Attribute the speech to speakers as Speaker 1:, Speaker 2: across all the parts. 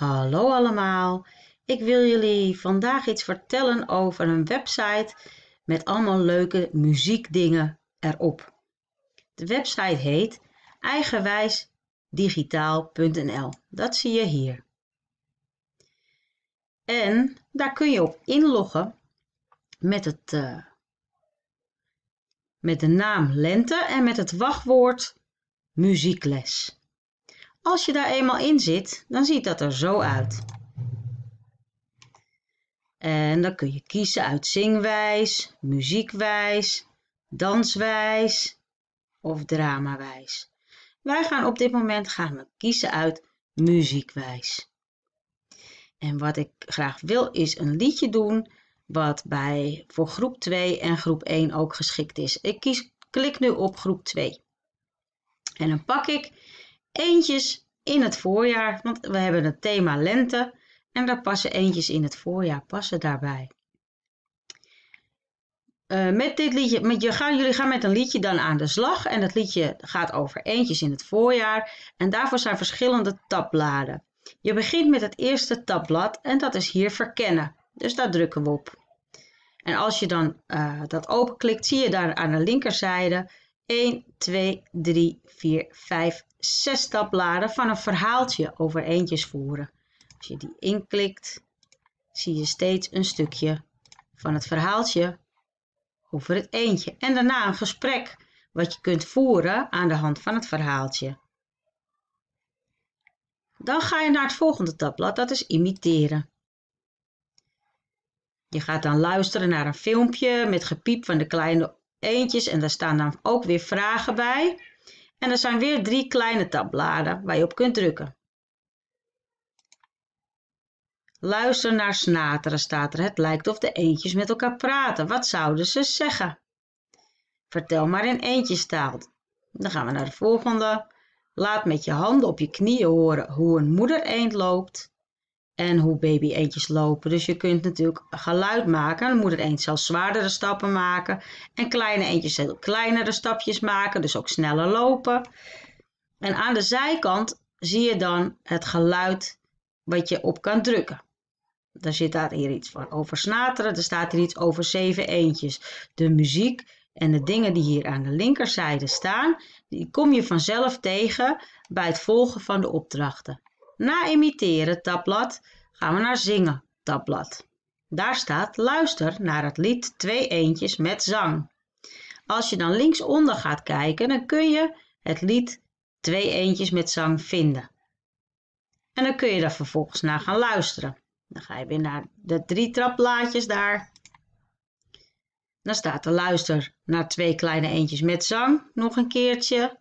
Speaker 1: Hallo allemaal, ik wil jullie vandaag iets vertellen over een website met allemaal leuke muziekdingen erop. De website heet eigenwijsdigitaal.nl, dat zie je hier. En daar kun je op inloggen met, het, uh, met de naam Lente en met het wachtwoord muziekles. Als je daar eenmaal in zit, dan ziet dat er zo uit. En dan kun je kiezen uit zingwijs, muziekwijs, danswijs of dramawijs. Wij gaan op dit moment gaan we kiezen uit muziekwijs. En wat ik graag wil is een liedje doen wat bij voor groep 2 en groep 1 ook geschikt is. Ik kies, klik nu op groep 2. En dan pak ik eentjes in het voorjaar, want we hebben het thema lente en daar passen eentjes in het voorjaar passen daarbij. Uh, met dit liedje, met, je gaan, jullie gaan met een liedje dan aan de slag en het liedje gaat over eentjes in het voorjaar en daarvoor zijn verschillende tabbladen. Je begint met het eerste tabblad en dat is hier verkennen, dus daar drukken we op. En als je dan uh, dat openklikt, zie je daar aan de linkerzijde 1, 2, 3, 4, 5, 6 tabbladen van een verhaaltje over eentjes voeren. Als je die inklikt, zie je steeds een stukje van het verhaaltje over het eentje. En daarna een gesprek wat je kunt voeren aan de hand van het verhaaltje. Dan ga je naar het volgende tabblad, dat is imiteren. Je gaat dan luisteren naar een filmpje met gepiep van de kleine eentjes en daar staan dan ook weer vragen bij. En er zijn weer drie kleine tabbladen waar je op kunt drukken. Luister naar snateren staat er. Het lijkt of de eentjes met elkaar praten. Wat zouden ze zeggen? Vertel maar in eentjestaal. Dan gaan we naar de volgende. Laat met je handen op je knieën horen hoe een moeder eend loopt en hoe baby eendjes lopen. Dus je kunt natuurlijk geluid maken. Een moeder eend zal zwaardere stappen maken en kleine eendjes zullen kleinere stapjes maken, dus ook sneller lopen. En aan de zijkant zie je dan het geluid wat je op kan drukken. Daar zit daar hier iets van over snateren. Er staat hier iets over zeven eendjes. De muziek en de dingen die hier aan de linkerzijde staan, die kom je vanzelf tegen bij het volgen van de opdrachten. Na imiteren tabblad gaan we naar zingen tabblad. Daar staat luister naar het lied Twee Eentjes met zang. Als je dan linksonder gaat kijken, dan kun je het lied Twee Eentjes met zang vinden. En dan kun je daar vervolgens naar gaan luisteren. Dan ga je weer naar de drie trapblaadjes daar. Dan staat er luister naar twee kleine eentjes met zang nog een keertje.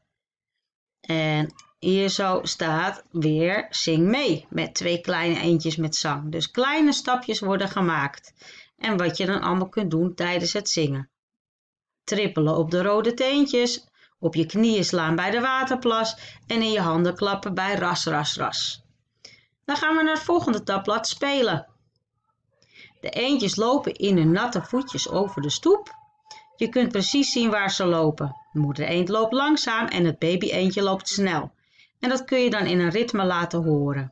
Speaker 1: En hier zo staat weer zing mee met twee kleine eentjes met zang. Dus kleine stapjes worden gemaakt. En wat je dan allemaal kunt doen tijdens het zingen. Trippelen op de rode teentjes, op je knieën slaan bij de waterplas en in je handen klappen bij ras, ras, ras. Dan gaan we naar het volgende tabblad spelen. De eendjes lopen in hun natte voetjes over de stoep. Je kunt precies zien waar ze lopen. moeder eend loopt langzaam en het baby eendje loopt snel. En dat kun je dan in een ritme laten horen.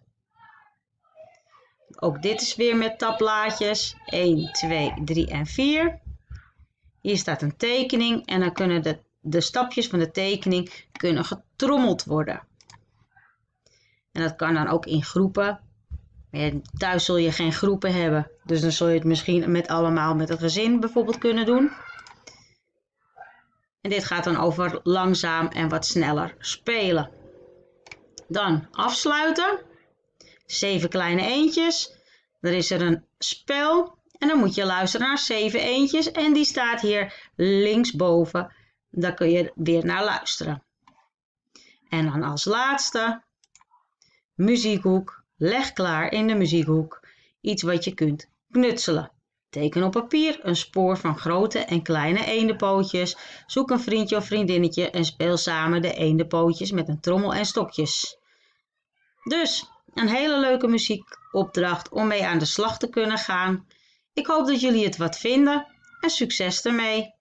Speaker 1: Ook dit is weer met tabblaadjes 1, 2, 3 en 4. Hier staat een tekening en dan kunnen de, de stapjes van de tekening kunnen getrommeld worden. En dat kan dan ook in groepen. Maar thuis zul je geen groepen hebben. Dus dan zul je het misschien met allemaal met een gezin bijvoorbeeld kunnen doen. En dit gaat dan over langzaam en wat sneller spelen. Dan afsluiten. Zeven kleine eentjes. Dan is er een spel. En dan moet je luisteren naar zeven eentjes. En die staat hier linksboven. Daar kun je weer naar luisteren. En dan als laatste muziekhoek. Leg klaar in de muziekhoek iets wat je kunt knutselen. Teken op papier een spoor van grote en kleine eendenpootjes. Zoek een vriendje of vriendinnetje en speel samen de eendenpootjes met een trommel en stokjes. Dus een hele leuke muziekopdracht om mee aan de slag te kunnen gaan. Ik hoop dat jullie het wat vinden en succes ermee!